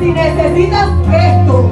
Si necesitas esto,